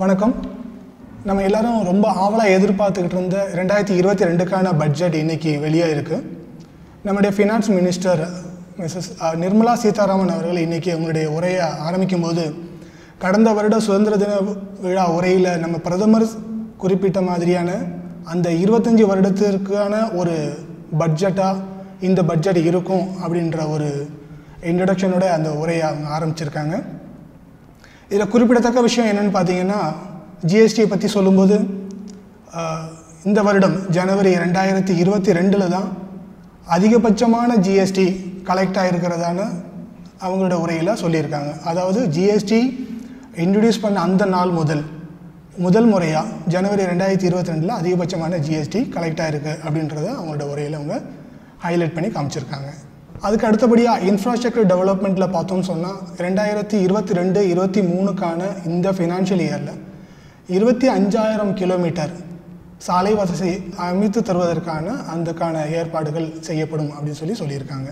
வணக்கம். நம்ம எல்லாரும் ரொம்ப ஆவலாக எதிர்பார்த்துக்கிட்டு இருந்த ரெண்டாயிரத்தி இருபத்தி ரெண்டுக்கான பட்ஜெட் இன்றைக்கி வெளியே இருக்குது நம்முடைய finance minister Mrs Nirmala Sitharaman அவர்கள் இன்றைக்கி உங்களுடைய உரையை ஆரம்பிக்கும் போது கடந்த வருட சுதந்திர தின விழா உரையில் நம்ம பிரதமர் குறிப்பிட்ட மாதிரியான அந்த இருபத்தஞ்சி வருடத்திற்கான ஒரு பட்ஜெட்டாக இந்த பட்ஜெட் இருக்கும் அப்படின்ற ஒரு இன்ட்ரடக்ஷனோட அந்த உரையை அவங்க ஆரம்பிச்சிருக்காங்க. இதில் குறிப்பிடத்தக்க விஷயம் என்னென்னு பார்த்தீங்கன்னா ஜிஎஸ்டியை பற்றி சொல்லும்போது இந்த வருடம் ஜனவரி ரெண்டாயிரத்தி இருபத்தி ரெண்டில் தான் அதிகபட்சமான ஜிஎஸ்டி கலெக்ட் ஆகிருக்கிறதான அவங்களோட உரையில் சொல்லியிருக்காங்க. அதாவது ஜிஎஸ்டி இன்ட்ரடியூஸ் பண்ண அந்த நாள் முதல் முதல் முறையாக ஜனவரி ரெண்டாயிரத்தி இருபத்தி ரெண்டில் அதிகபட்சமான ஜிஎஸ்டி கலெக்ட் ஆகிருக்கு அப்படின்றத அவங்களோட உரையில் அவங்க ஹைலைட் பண்ணி காமிச்சிருக்காங்க. அதுக்கு அடுத்தபடியாக இன்ஃப்ராஸ்ட்ரக்சர் டெவலப்மெண்ட்டில் பார்த்தோம்னு சொன்னால் ரெண்டாயிரத்தி இருபத்தி ரெண்டு இருபத்தி மூணுக்கான இந்த ஃபினான்ஷியல் இயரில் இருபத்தி அஞ்சாயிரம் கிலோமீட்டர் சாலை வசதி அமைத்து தருவதற்கான அதுக்கான ஏற்பாடுகள் செய்யப்படும் அப்படின்னு சொல்லி சொல்லியிருக்காங்க.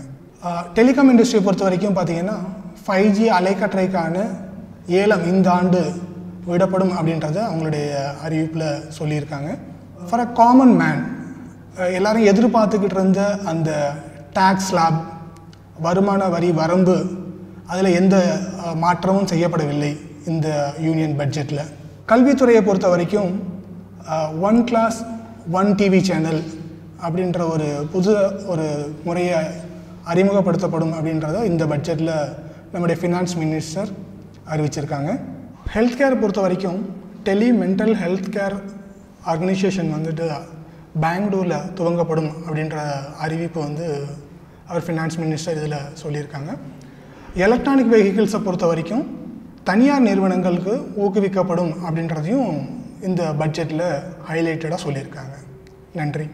டெலிகாம் இண்டஸ்ட்ரியை பொறுத்த வரைக்கும் பார்த்தீங்கன்னா ஃபைவ் ஜி அலைக்கற்றைக்கான ஏலம் இந்த ஆண்டு விடப்படும் அப்படின்றத அவங்களுடைய அறிவிப்பில் சொல்லியிருக்காங்க. ஃபார் அ காமன் மேன் எல்லாரும் எதிர்பார்த்துக்கிட்டு இருந்த அந்த டேக்ஸ் ஸ்லாப் வருமான வரி வரம்பு அதில் எந்த மாற்றமும் செய்யப்படவில்லை இந்த யூனியன் பட்ஜெட்டில். கல்வித்துறையை பொறுத்த வரைக்கும் one class one TV channel அப்படின்ற ஒரு புது ஒரு முறையை அறிமுகப்படுத்தப்படும் அப்படின்றத இந்த பட்ஜெட்டில் நம்முடைய ஃபினான்ஸ் மினிஸ்டர் அறிவிச்சிருக்காங்க. ஹெல்த் கேர் பொறுத்த வரைக்கும் tele mental health care organisation வந்துட்டு பெங்களூரில் துவங்கப்படும் அப்படின்ற அறிவிப்பு வந்து அவர் ஃபினான்ஸ் மினிஸ்டர் இதில் சொல்லியிருக்காங்க. எலக்ட்ரானிக் வெஹிக்கிள்ஸை பொறுத்த வரைக்கும் தனியார் நிறுவனங்களுக்கு ஊக்குவிக்கப்படும் அப்படின்றதையும் இந்த பட்ஜெட்டில் ஹைலைட்டடாக சொல்லியிருக்காங்க. நன்றி.